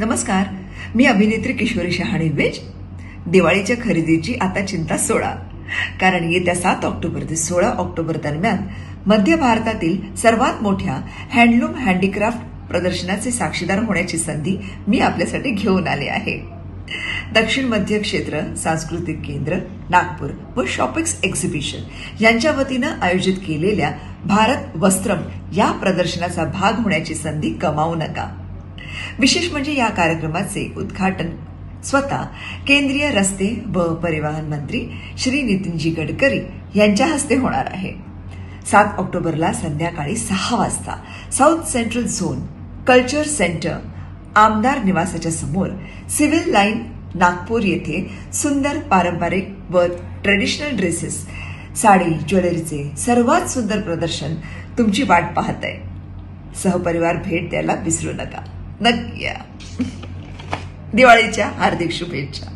नमस्कार मी अभिनेत्री किशोरी शहाणे वेज. दिवाळीच्या खरेदीची आता चिंता सोडा. कारण येत्या सात ऑक्टोबर ते सोळा ऑक्टोबर दरम्यान मध्य भारतातील सर्वात मोठ्या हँडलूम हँडीक्राफ्ट प्रदर्शनाचे साक्षीदार होण्याची संधी मी आपल्यासाठी घेऊन आले आहे. दक्षिण मध्य क्षेत्र सांस्कृतिक केंद्र नागपूर व शॉपिक्स एक्झिबिशन यांच्या वतीनं आयोजित केलेल्या भारत वस्त्रम या प्रदर्शनाचा भाग होण्याची संधी कमावू नका. विशेष म्हणजे या कार्यक्रमाचे उद्घाटन स्वतः केंद्रीय रस्ते व परिवहन मंत्री श्री नितीनजी गडकरी यांच्या हस्ते होणार आहे. सात ऑक्टोबरला संध्याकाळी सहा वाजता south central zone culture centre आमदार निवासाच्या समोर सिव्हिल लाईन नागपूर येथे सुंदर पारंपरिक व ट्रेडिशनल ड्रेसेस साडी ज्वेलरीचे सर्वात सुंदर प्रदर्शन तुमची वाट पाहत आहे. सहपरिवार भेट द्यायला विसरू नका. नक्की या. दिवाळीच्या हार्दिक शुभेच्छा.